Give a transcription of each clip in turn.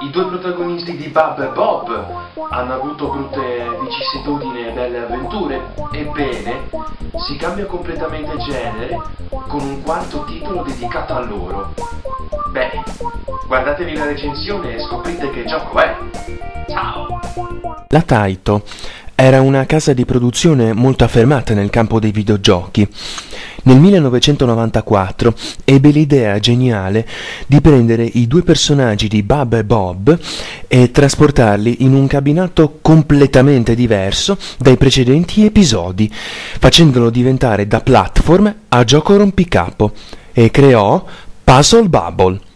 I due protagonisti di Bub e Bob hanno avuto brutte vicissitudini e belle avventure, ebbene si cambia completamente genere con un quarto titolo dedicato a loro. Beh, guardatevi la recensione e scoprite che gioco è. Ciao! La Taito era una casa di produzione molto affermata nel campo dei videogiochi. Nel 1994 ebbe l'idea geniale di prendere i due personaggi di Bob e Bob e trasportarli in un cabinato completamente diverso dai precedenti episodi, facendolo diventare da platform a gioco rompicapo, e creò Puzzle Bubble.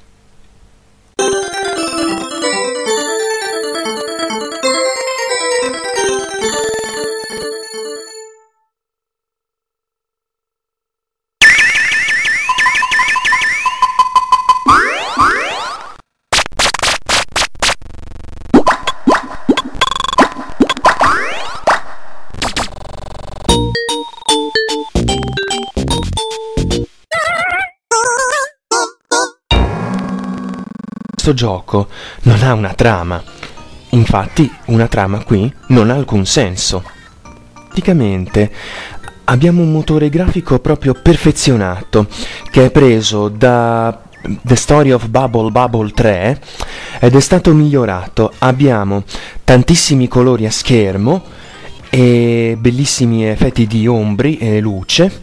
Questo gioco non ha una trama. Infatti, una trama qui non ha alcun senso. Praticamente abbiamo un motore grafico proprio perfezionato che è preso da The Story of Bubble Bubble 3 ed è stato migliorato. Abbiamo tantissimi colori a schermo e bellissimi effetti di ombri e luce.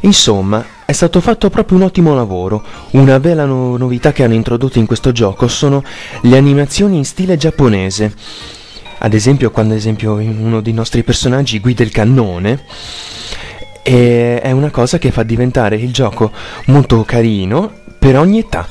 Insomma, è stato fatto proprio un ottimo lavoro. Una bella no- novità che hanno introdotto in questo gioco sono le animazioni in stile giapponese. Ad esempio, quando ad esempio uno dei nostri personaggi guida il cannone, e è una cosa che fa diventare il gioco molto carino per ogni età.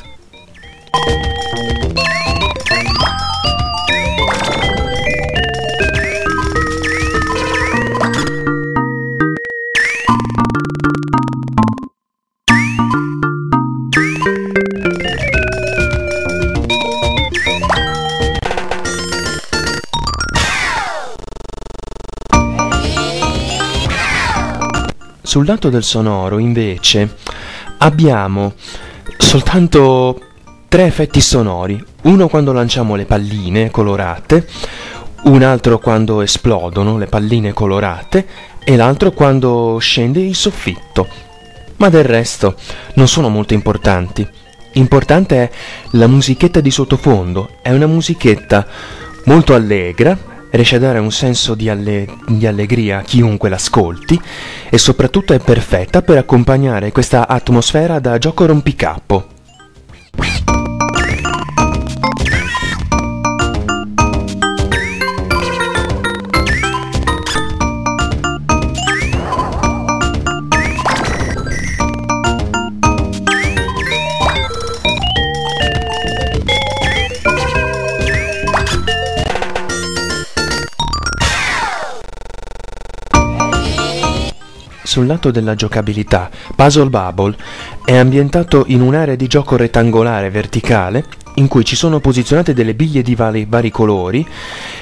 Sul lato del sonoro, invece, abbiamo soltanto tre effetti sonori. Uno quando lanciamo le palline colorate, un altro quando esplodono le palline colorate e l'altro quando scende il soffitto. Ma del resto non sono molto importanti. Importante è la musichetta di sottofondo, è una musichetta molto allegra, riesce a dare un senso di, alle- di allegria a chiunque l'ascolti e soprattutto è perfetta per accompagnare questa atmosfera da gioco rompicapo. Sul lato della giocabilità, Puzzle Bubble è ambientato in un'area di gioco rettangolare verticale in cui ci sono posizionate delle biglie di vari, vari colori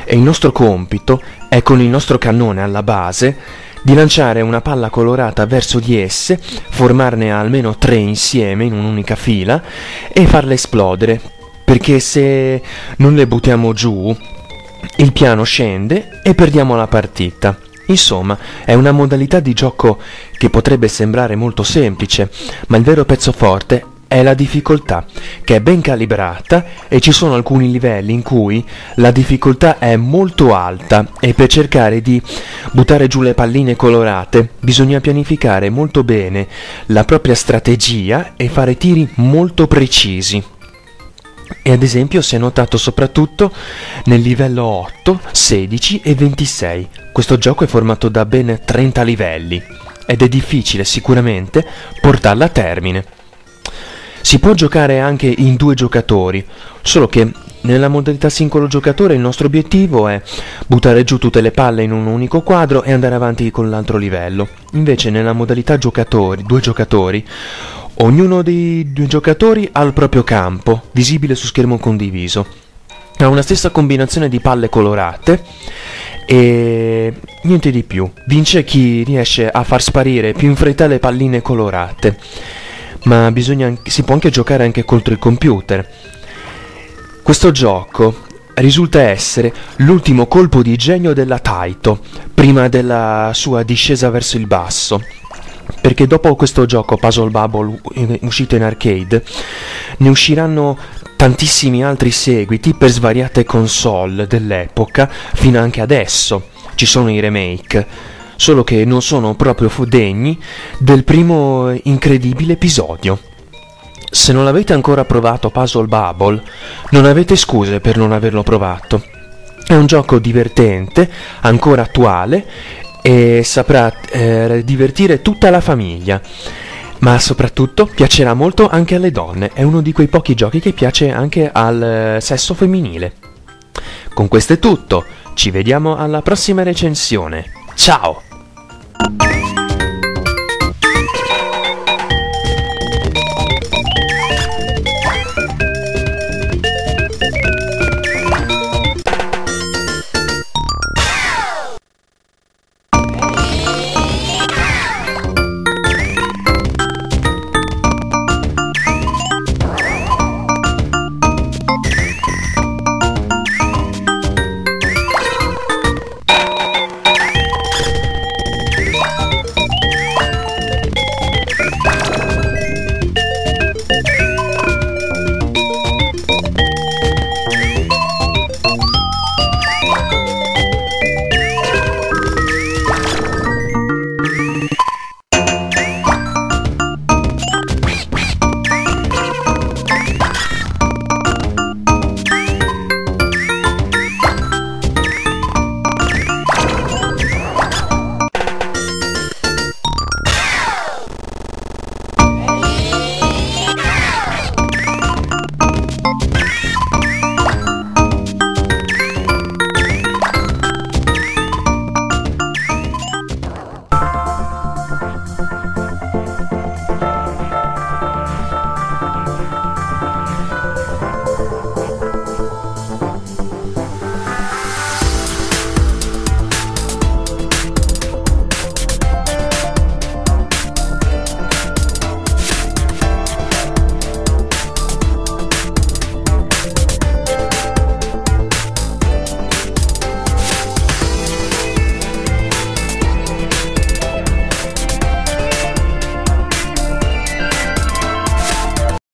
e il nostro compito è con il nostro cannone alla base di lanciare una palla colorata verso di esse, formarne almeno tre insieme in un'unica fila e farle esplodere, perché se non le buttiamo giù il piano scende e perdiamo la partita. Insomma, è una modalità di gioco che potrebbe sembrare molto semplice, ma il vero pezzo forte è la difficoltà, che è ben calibrata e ci sono alcuni livelli in cui la difficoltà è molto alta e per cercare di buttare giù le palline colorate bisogna pianificare molto bene la propria strategia e fare tiri molto precisi. E ad esempio si è notato soprattutto nel livello 8, 16 e 26. Questo gioco è formato da ben 30 livelli ed è difficile sicuramente portarla a termine. Si può giocare anche in due giocatori, solo che nella modalità singolo giocatore il nostro obiettivo è buttare giù tutte le palle in un unico quadro e andare avanti con l'altro livello. Invece nella modalità giocatori, due giocatori, ognuno dei due giocatori ha il proprio campo, visibile su schermo condiviso. Ha una stessa combinazione di palle colorate e niente di più. Vince chi riesce a far sparire più in fretta le palline colorate. Ma bisogna si può anche giocare anche contro il computer. Questo gioco risulta essere l'ultimo colpo di genio della Taito, prima della sua discesa verso il basso. Perché dopo questo gioco Puzzle Bubble uscito in arcade, ne usciranno tantissimi altri seguiti per svariate console dell'epoca, fino anche adesso. Ci sono i remake, solo che non sono proprio degni del primo incredibile episodio. Se non l'avete ancora provato Puzzle Bubble, non avete scuse per non averlo provato. È un gioco divertente, ancora attuale e saprà eh, divertire tutta la famiglia. Ma soprattutto piacerà molto anche alle donne, è uno di quei pochi giochi che piace anche al eh, sesso femminile. Con questo è tutto, ci vediamo alla prossima recensione. Ciao!